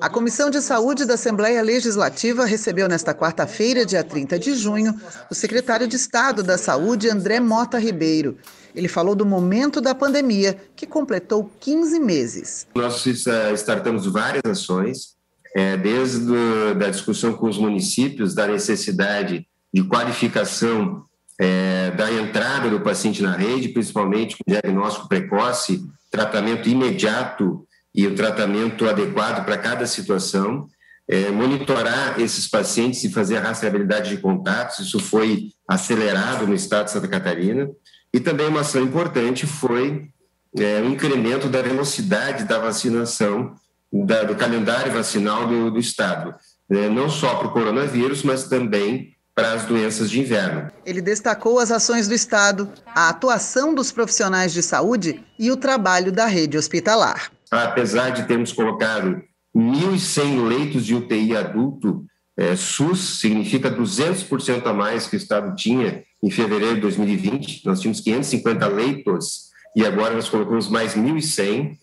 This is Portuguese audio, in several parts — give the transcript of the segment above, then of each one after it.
A Comissão de Saúde da Assembleia Legislativa recebeu nesta quarta-feira, dia 30 de junho, o secretário de Estado da Saúde, André Mota Ribeiro. Ele falou do momento da pandemia, que completou 15 meses. Nós eh, startamos várias ações, eh, desde a discussão com os municípios da necessidade de qualificação eh, da entrada do paciente na rede, principalmente com diagnóstico precoce, tratamento imediato e o tratamento adequado para cada situação, é, monitorar esses pacientes e fazer a rastreabilidade de contatos, isso foi acelerado no estado de Santa Catarina, e também uma ação importante foi é, o incremento da velocidade da vacinação, da, do calendário vacinal do, do estado, é, não só para o coronavírus, mas também para as doenças de inverno. Ele destacou as ações do Estado, a atuação dos profissionais de saúde e o trabalho da rede hospitalar apesar de termos colocado 1.100 leitos de UTI adulto, é, SUS significa 200% a mais que o Estado tinha em fevereiro de 2020. Nós tínhamos 550 leitos e agora nós colocamos mais 1.100.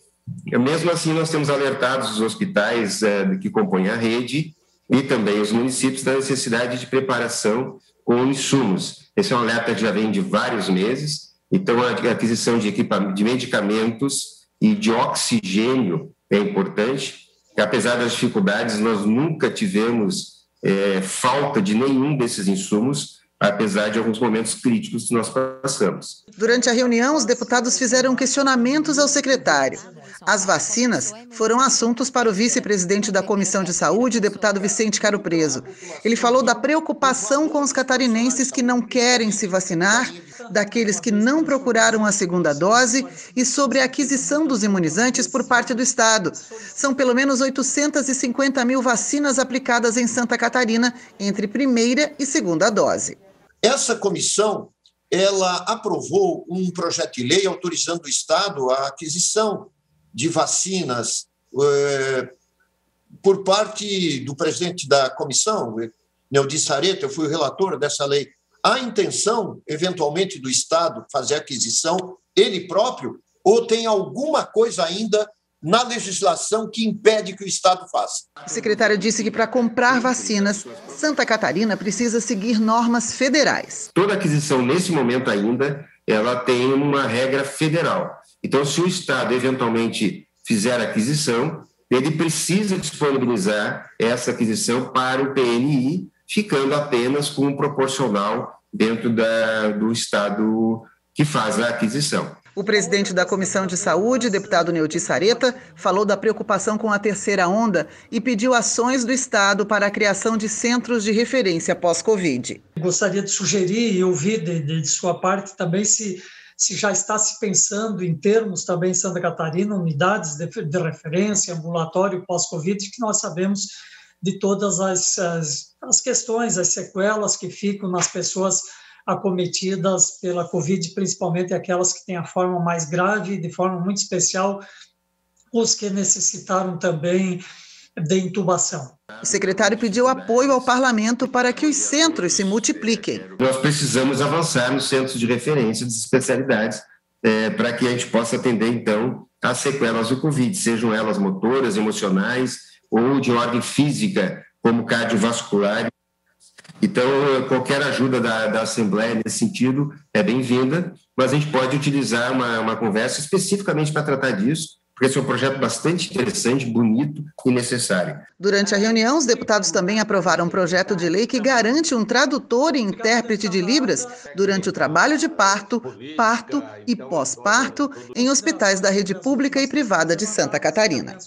Mesmo assim, nós temos alertados os hospitais é, que compõem a rede e também os municípios da necessidade de preparação com insumos. Esse é um alerta que já vem de vários meses. Então, a aquisição de, de medicamentos e de oxigênio é importante. Apesar das dificuldades, nós nunca tivemos é, falta de nenhum desses insumos, apesar de alguns momentos críticos que nós passamos. Durante a reunião, os deputados fizeram questionamentos ao secretário. As vacinas foram assuntos para o vice-presidente da Comissão de Saúde, deputado Vicente Caro Preso. Ele falou da preocupação com os catarinenses que não querem se vacinar, daqueles que não procuraram a segunda dose e sobre a aquisição dos imunizantes por parte do Estado. São pelo menos 850 mil vacinas aplicadas em Santa Catarina entre primeira e segunda dose. Essa comissão ela aprovou um projeto de lei autorizando o Estado a aquisição de vacinas eh, por parte do presidente da comissão, Neudi Sareta, eu fui o relator dessa lei. Há intenção, eventualmente, do Estado fazer aquisição ele próprio, ou tem alguma coisa ainda na legislação que impede que o Estado faça. O secretário disse que para comprar vacinas, Santa Catarina precisa seguir normas federais. Toda aquisição, nesse momento ainda, ela tem uma regra federal. Então, se o Estado eventualmente fizer aquisição, ele precisa disponibilizar essa aquisição para o PNI, ficando apenas com um proporcional dentro da, do Estado que faz a aquisição. O presidente da Comissão de Saúde, deputado Neuti Sareta, falou da preocupação com a terceira onda e pediu ações do Estado para a criação de centros de referência pós-Covid. Gostaria de sugerir e ouvir de, de sua parte também se se já está se pensando em termos também em Santa Catarina, unidades de, de referência, ambulatório pós-Covid, que nós sabemos de todas as, as, as questões, as sequelas que ficam nas pessoas acometidas pela Covid, principalmente aquelas que têm a forma mais grave, de forma muito especial, os que necessitaram também de intubação. O secretário pediu apoio ao parlamento para que os centros se multipliquem. Nós precisamos avançar nos centros de referência das especialidades é, para que a gente possa atender, então, as sequelas do Covid, sejam elas motoras, emocionais ou de ordem física, como cardiovascular. Então, qualquer ajuda da, da Assembleia nesse sentido é bem-vinda, mas a gente pode utilizar uma, uma conversa especificamente para tratar disso, porque esse é um projeto bastante interessante, bonito e necessário. Durante a reunião, os deputados também aprovaram um projeto de lei que garante um tradutor e intérprete de Libras durante o trabalho de parto, parto e pós-parto em hospitais da rede pública e privada de Santa Catarina.